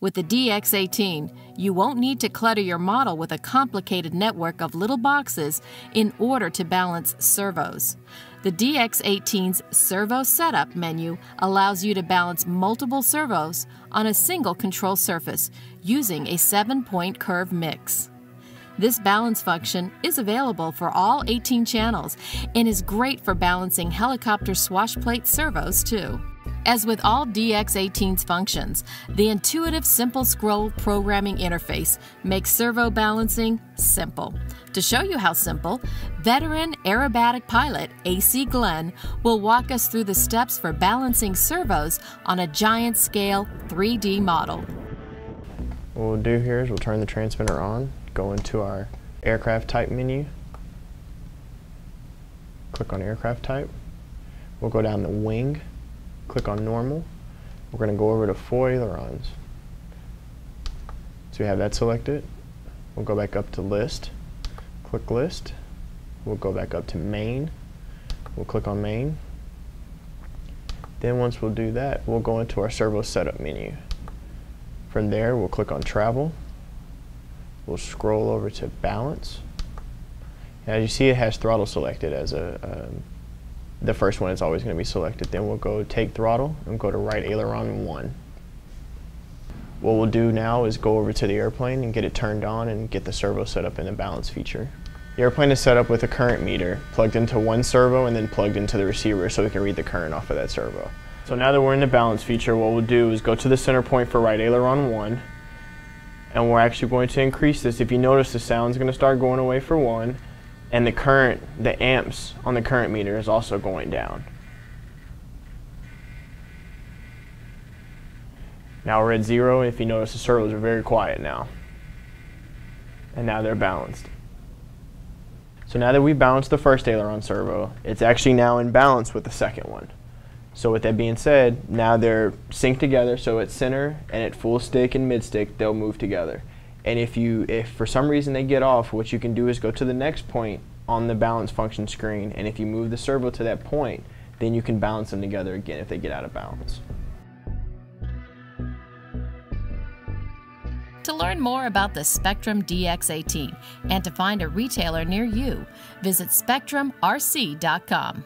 With the DX18, you won't need to clutter your model with a complicated network of little boxes in order to balance servos. The DX18's Servo Setup menu allows you to balance multiple servos on a single control surface using a 7-point curve mix. This balance function is available for all 18 channels and is great for balancing helicopter swashplate servos too. As with all DX18's functions, the intuitive Simple Scroll programming interface makes servo balancing simple. To show you how simple, veteran aerobatic pilot AC Glenn will walk us through the steps for balancing servos on a giant scale 3D model. What we'll do here is we'll turn the transmitter on, go into our aircraft type menu, click on aircraft type, we'll go down the wing, click on normal. We're going to go over to four ailerons. So we have that selected. We'll go back up to list, click list. We'll go back up to main. We'll click on main. Then once we'll do that, we'll go into our servo setup menu. From there, we'll click on travel. We'll scroll over to balance. As you see, it has throttle selected as a, um, the first one is always going to be selected. Then we'll go take throttle and go to right aileron 1. What we'll do now is go over to the airplane and get it turned on and get the servo set up in the balance feature. The airplane is set up with a current meter plugged into one servo and then plugged into the receiver so we can read the current off of that servo. So now that we're in the balance feature, what we'll do is go to the center point for right aileron 1 and we're actually going to increase this. If you notice the sound's going to start going away for 1 and the current, the amps on the current meter is also going down. Now we're at zero, if you notice the servos are very quiet now. And now they're balanced. So now that we balanced the first aileron servo, it's actually now in balance with the second one. So with that being said, now they're synced together, so at center and at full stick and mid stick, they'll move together. And if you, if for some reason they get off, what you can do is go to the next point on the balance function screen, and if you move the servo to that point, then you can balance them together again if they get out of balance. To learn more about the Spektrum DX18 and to find a retailer near you, visit spektrumrc.com.